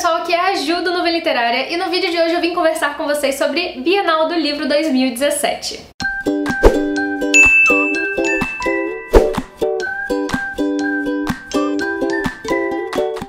pessoal, aqui é a Ju do Nuvem Literária e no vídeo de hoje eu vim conversar com vocês sobre Bienal do Livro 2017.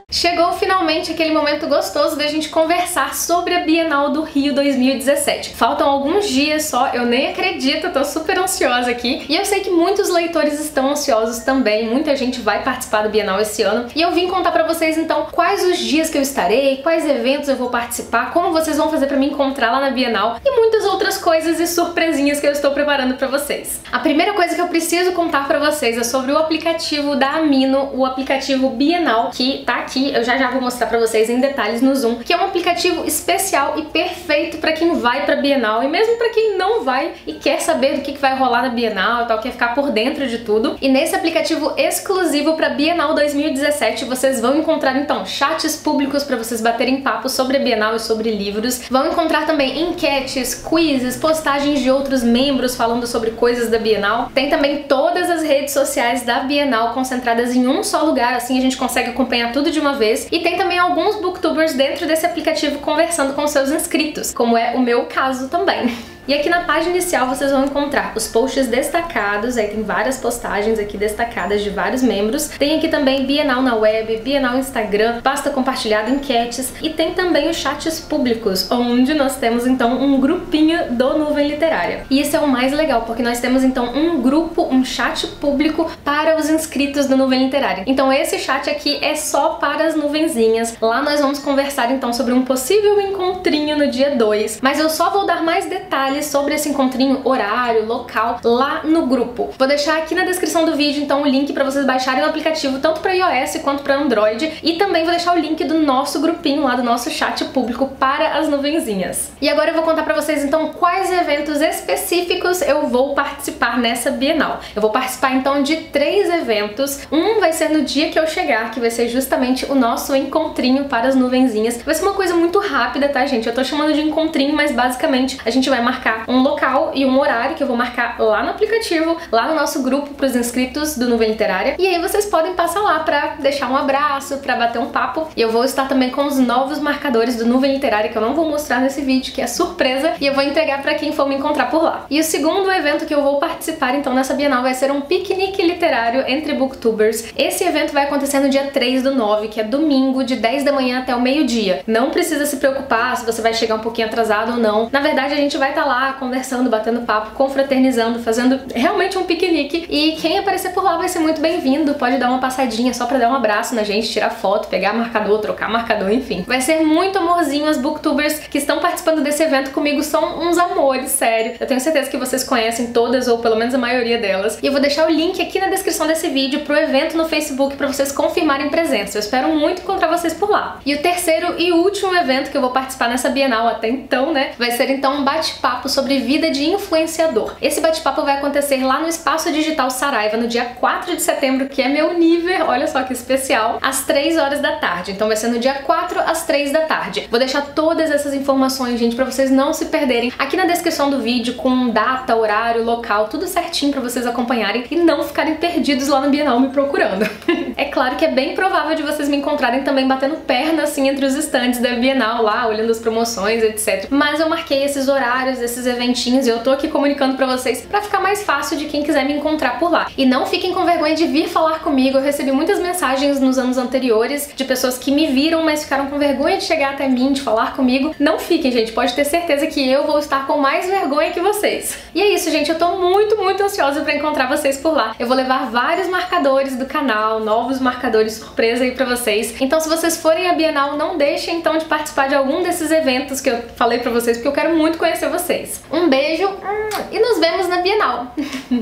Chegou finalmente aquele momento gostoso da gente conversar sobre a Bienal do Rio 2017. Faltam alguns dias só, eu nem acredito, tô super ansiosa aqui. E eu sei que muitos leitores estão ansiosos também, muita gente vai participar da Bienal esse ano. E eu vim contar pra vocês então quais os dias que eu estarei, quais eventos eu vou participar, como vocês vão fazer pra me encontrar lá na Bienal e muitas outras coisas e surpresinhas que eu estou preparando pra vocês. A primeira coisa que eu preciso contar pra vocês é sobre o aplicativo da Amino, o aplicativo Bienal, que tá aqui eu já já vou mostrar pra vocês em detalhes no Zoom, que é um aplicativo especial e perfeito pra quem vai pra Bienal e mesmo pra quem não vai e quer saber do que, que vai rolar na Bienal e tal, quer ficar por dentro de tudo. E nesse aplicativo exclusivo pra Bienal 2017 vocês vão encontrar então chats públicos pra vocês baterem papo sobre a Bienal e sobre livros. Vão encontrar também enquetes, quizzes, postagens de outros membros falando sobre coisas da Bienal. Tem também todas as redes sociais da Bienal concentradas em um só lugar, assim a gente consegue acompanhar tudo de uma vez. E tem também alguns booktubers dentro desse aplicativo conversando com seus inscritos, como é o meu caso também. E aqui na página inicial vocês vão encontrar os posts destacados, aí tem várias postagens aqui destacadas de vários membros. Tem aqui também Bienal na web, Bienal Instagram, pasta compartilhada, enquetes e tem também os chats públicos, onde nós temos então um grupinho do Nuvem Literária. E isso é o mais legal, porque nós temos então um grupo, um chat público para os inscritos do Nuvem Literária. Então esse chat aqui é só para as nuvenzinhas. Lá nós vamos conversar então sobre um possível encontrinho no dia 2, mas eu só vou dar mais detalhes detalhes sobre esse encontrinho, horário, local, lá no grupo. Vou deixar aqui na descrição do vídeo, então, o link para vocês baixarem o aplicativo tanto para iOS quanto para Android e também vou deixar o link do nosso grupinho lá, do nosso chat público para as nuvenzinhas. E agora eu vou contar para vocês, então, quais eventos específicos eu vou participar nessa Bienal. Eu vou participar, então, de três eventos. Um vai ser no dia que eu chegar, que vai ser justamente o nosso encontrinho para as nuvenzinhas. Vai ser uma coisa muito rápida, tá, gente? Eu tô chamando de encontrinho, mas basicamente a gente vai marcar marcar um local e um horário que eu vou marcar lá no aplicativo, lá no nosso grupo para os inscritos do Nuvem Literária. E aí vocês podem passar lá para deixar um abraço, para bater um papo. E eu vou estar também com os novos marcadores do Nuvem Literária que eu não vou mostrar nesse vídeo, que é surpresa, e eu vou entregar para quem for me encontrar por lá. E o segundo evento que eu vou participar então nessa Bienal vai ser um piquenique literário entre booktubers. Esse evento vai acontecer no dia 3 do 9, que é domingo, de 10 da manhã até o meio-dia. Não precisa se preocupar se você vai chegar um pouquinho atrasado ou não. Na verdade, a gente vai estar lá lá conversando, batendo papo, confraternizando, fazendo realmente um piquenique. E quem aparecer por lá vai ser muito bem-vindo. Pode dar uma passadinha só pra dar um abraço na gente, tirar foto, pegar marcador, trocar marcador, enfim. Vai ser muito amorzinho. As booktubers que estão participando desse evento comigo são uns amores, sério. Eu tenho certeza que vocês conhecem todas, ou pelo menos a maioria delas. E eu vou deixar o link aqui na descrição desse vídeo pro evento no Facebook pra vocês confirmarem presença. Eu espero muito encontrar vocês por lá. E o terceiro e último evento que eu vou participar nessa Bienal até então, né, vai ser então um bate-papo bate-papo sobre vida de influenciador. Esse bate-papo vai acontecer lá no Espaço Digital Saraiva no dia 4 de setembro, que é meu nível, olha só que especial, às 3 horas da tarde. Então vai ser no dia 4 às 3 da tarde. Vou deixar todas essas informações, gente, para vocês não se perderem aqui na descrição do vídeo com data, horário, local, tudo certinho para vocês acompanharem e não ficarem perdidos lá no Bienal me procurando. é claro que é bem provável de vocês me encontrarem também batendo perna assim entre os estandes da Bienal lá, olhando as promoções, etc. Mas eu marquei esses horários, esses eventinhos eu tô aqui comunicando pra vocês pra ficar mais fácil de quem quiser me encontrar por lá. E não fiquem com vergonha de vir falar comigo, eu recebi muitas mensagens nos anos anteriores de pessoas que me viram, mas ficaram com vergonha de chegar até mim, de falar comigo. Não fiquem, gente, pode ter certeza que eu vou estar com mais vergonha que vocês. E é isso, gente, eu tô muito, muito ansiosa pra encontrar vocês por lá. Eu vou levar vários marcadores do canal, novos marcadores surpresa aí pra vocês. Então se vocês forem à Bienal, não deixem então de participar de algum desses eventos que eu falei pra vocês, porque eu quero muito conhecer vocês. Um beijo hum, e nos vemos na Bienal!